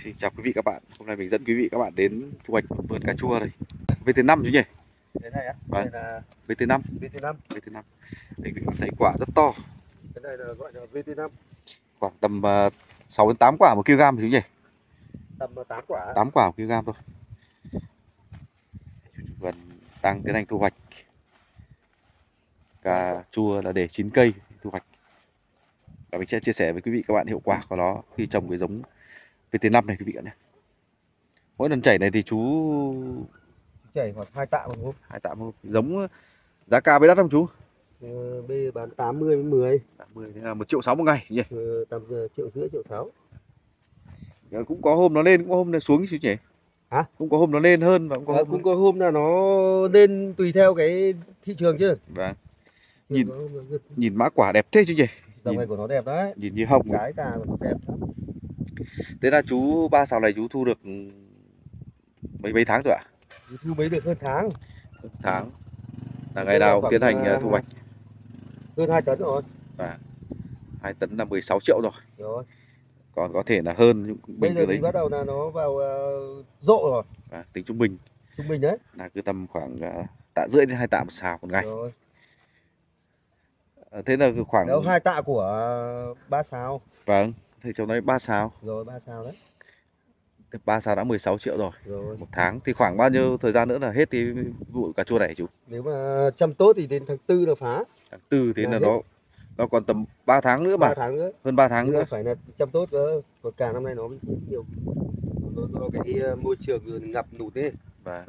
xin chào quý vị các bạn. Hôm nay mình dẫn quý vị các bạn đến thu hoạch vườn cà chua đây. VT5 chứ nhỉ? Cái này á, Vâng. đây là VT5, VT5, VT5. Đây quý vị thấy quả rất to, cái này là gọi là VT5, khoảng tầm uh, 6 đến 8 quả một kg chứ nhỉ? tầm 8 quả. 8 quả một kg thôi. Vườn đang tiến hành thu hoạch cà chua là để chín cây thu hoạch. Và mình sẽ chia sẻ với quý vị các bạn hiệu quả của nó khi trồng cái giống VT5 này quý vị ạ nhé. Mỗi lần chảy này thì chú Chảy khoảng 2 tạ một hộp. hai tạ một giống giá cao với đắt không chú? Ờ, B bán 80 với 10, 80 thế là 1 triệu 6 một ngày nhỉ? ờ, tầm giờ triệu rưỡi triệu 6. Ờ, cũng có hôm nó lên cũng có hôm nó xuống chứ nhỉ Hả? cũng có hôm nó lên hơn và cũng có Ờ, hôm cũng có hôm là nó lên tùy theo cái thị trường chứ. Vâng. Nhìn- nhìn mã quả đẹp thế chứ nhỉ Dòng này của nó đẹp đấy. nhìn như hồng. Cái cà của nó đẹp lắm. Thế là chú ba sào này chú thu được mấy mấy tháng rồi ạ Thu mấy được hơn tháng, tháng là ngày nào khoảng, tiến hành à, ờ, thu hoạch hơn 2 tấn rồi. hai tấn là 16 triệu rồi Rồi. còn có thể là hơn nhưng cũng Bây giờ thì bắt đầu là nó vào uh, rộ rồi, à, tính trung bình trung bình đấy. là cứ tầm khoảng ờ, tạ rưỡi đến hai tạ một sào một ngày Rồi. Ờ, thế là khoảng Đâu hai tạ của ba sao. vâng thì trong đấy ba sào Rồi ba sao đấy. ba sào đã 16 triệu rồi. Rồi. một tháng. Thì khoảng bao nhiêu thời gian nữa là hết cái vụ cà chua này chú? Nếu mà chăm tốt thì đến tháng tư là phá. Tháng tư thế Là là hết. nó nó còn tầm 3 tháng nữa mà. Tháng nữa. Hơn 3 tháng nhưng nữa. phải là chăm tốt cơ và cả năm nay nó nhiều. Do, do cái ờ, môi trường ngập nụt ấy và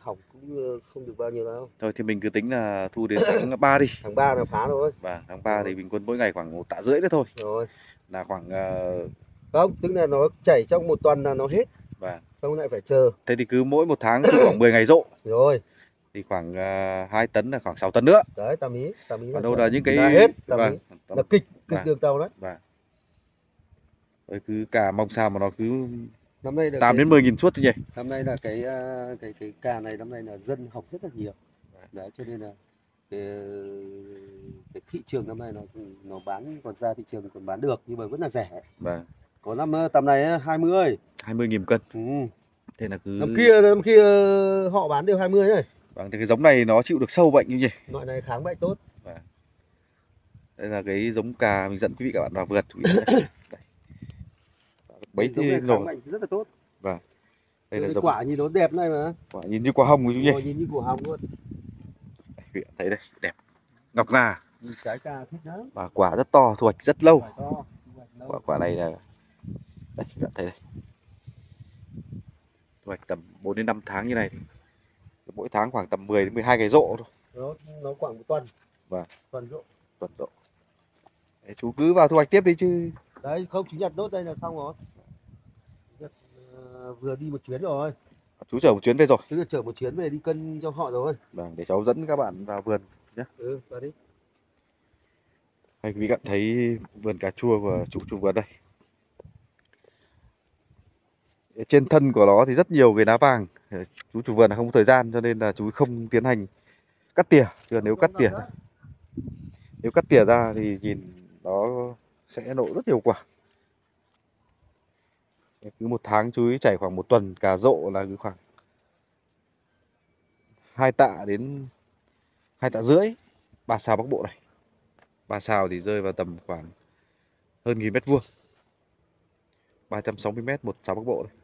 hỏng cũng ờ, không được bao nhiêu đâu. Thôi thì mình cứ tính là thu đến tháng 3 đi. Tháng 3 là phá thôi và tháng 3 thì bình quân mỗi ngày khoảng một tạ rưỡi nữa thôi. Rồi là khoảng ờ, không tức là nó chảy trong một tuần là nó hết. Và xong lại phải chờ. Thế thì cứ mỗi một tháng khoảng 10 ngày rộ. Rồi. Thì khoảng uh, 2 tấn là khoảng 6 tấn nữa. Đấy tầm ý tầm ý còn đâu là những cái là hết tầm vâng, ý. là kịch kịch Vâng. đường tàu đấy. vâng. Rồi cứ cả mong sao mà nó cứ năm nay là 8 cái, đến 10 nghìn suất nhỉ? Năm nay là cái ờ, cái cái cà này năm nay là dân học rất là nhiều. Vâng. đấy cho nên là cái, cái thị trường năm nay nó nó bán còn ra thị trường còn bán được nhưng mà vẫn là rẻ. Và có năm tầm này á, 20 20 nghìn cân. Ừ. thế là cứ năm kia năm kia họ bán đều 20 đấy vâng thì cái giống này nó chịu được sâu bệnh như nhỉ? Loại này kháng bệnh tốt. Đây là cái giống cà mình dẫn quý vị các bạn vào vườn. Bấy thì bệnh rất là tốt. Đây đây là cái giống quả nhìn nó đẹp này mà. Quả nhìn như quả hồng vị nhỉ? Rồi, nhìn như của hồng luôn. Quý vị thấy đây đẹp. Ngọc ngà và quả rất to thu hoạch rất lâu. Quả quả này là đây các bạn thấy đây. Thu hoạch tầm 4 đến 5 tháng như này. Thì mỗi tháng khoảng tầm 10 đến 12 cái rộ thôi. Nó nó khoảng một tuần. Vâng. tuần rộ. Tuần rộ. Đấy, chú cứ vào thu hoạch tiếp đi chứ. Đấy không chủ nhật đốt đây là xong rồi. Nhật, ờ, vừa đi một chuyến rồi. Chú chở một chuyến về rồi. Là chở một chuyến về đi cân cho họ rồi. Vâng để cháu dẫn các bạn vào vườn ừ vào đi đây quý vị bạn thấy vườn cà chua của chủ chủ vườn đây? Trên thân của nó thì rất nhiều cái lá vàng. Chú chủ vườn là không có thời gian cho nên là chú không tiến hành cắt tỉa. Chứ nếu cắt tỉa nếu cắt tỉa ra thì nhìn nó sẽ nổ rất nhiều quả. Cứ một tháng chú ý chảy khoảng một tuần cà rộ là cứ khoảng hai tạ đến hai tạ rưỡi ba sao bắc bộ này ba sao thì rơi vào tầm khoảng hơn nghìn mét vuông. 360 mét, một sáu bắc bộ này.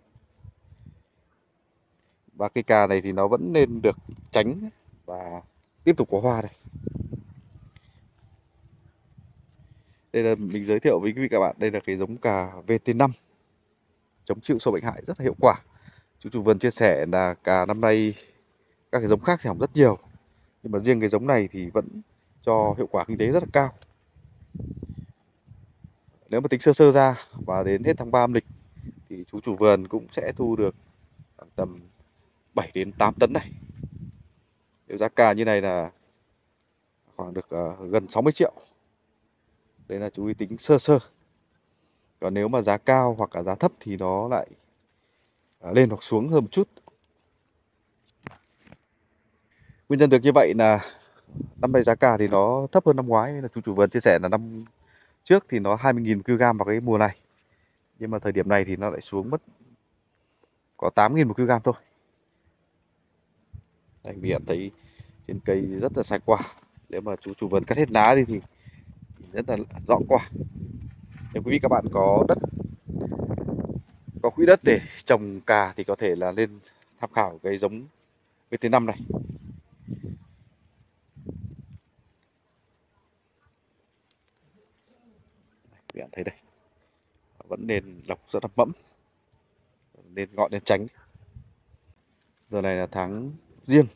Và cây cà này thì nó vẫn nên được tránh và tiếp tục có hoa này đây là mình giới thiệu với quý vị các bạn, đây là cái giống cà VT5 chống chịu sâu bệnh hại rất là hiệu quả. Chú chủ vườn chia sẻ là cà năm nay các cái giống khác thì hỏng rất nhiều. Nhưng mà riêng cái giống này thì vẫn cho hiệu quả kinh tế rất là cao. Nếu mà tính sơ sơ ra và đến hết tháng 3 âm lịch thì chú chủ vườn cũng sẽ thu được khoảng tầm 7 đến 8 tấn này. Nếu giá cà như này là khoảng được uh, gần 60 triệu. Đấy là chú ý tính sơ sơ. Còn nếu mà giá cao hoặc là giá thấp thì nó lại uh, lên hoặc xuống hơn một chút. Nguyên nhân được như vậy là năm nay giá cà thì nó thấp hơn năm ngoái, nên là chú chủ vườn chia sẻ là năm trước thì nó 20.000 kg vào cái mùa này. Nhưng mà thời điểm này thì nó lại xuống mất có 8.000 một kg thôi. Anh Biển thấy trên cây rất là sạch quả. Nếu mà chú chủ vườn cắt hết lá đi thì rất là rõ quả. Nếu quý vị các bạn có đất, có quỹ đất để trồng cà thì có thể là lên tham khảo cái giống VT5 này. Các bạn thấy đây. Vẫn nên lọc rất là mẫm. Nên ngọn nên tránh. Giờ này là tháng riêng.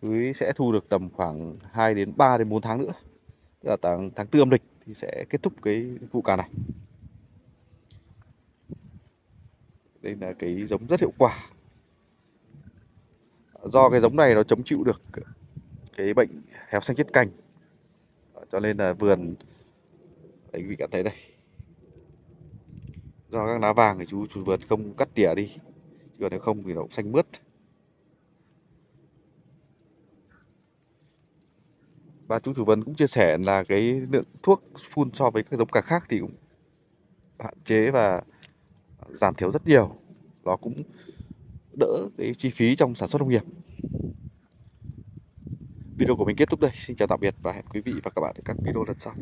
Chuối sẽ thu được tầm khoảng 2 đến 3 đến 4 tháng nữa. Tức là tháng tháng tư âm lịch thì sẽ kết thúc cái vụ cà này. Đây là cái giống rất hiệu quả. Do cái giống này nó chống chịu được cái bệnh héo xanh chết cành. Cho nên là vườn đấy, quý vị cảm thấy đây. Do các lá vàng thì chú chủ vườn không cắt tỉa đi, chứ còn nếu không thì nó cũng xanh mướt. Và chú chủ vườn cũng chia sẻ là cái lượng thuốc phun so với các giống cà khác thì cũng hạn chế và giảm thiểu rất nhiều. Nó cũng đỡ cái chi phí trong sản xuất nông nghiệp. Video của mình kết thúc đây. Xin chào tạm biệt và hẹn quý vị và các bạn ở các video lần sau.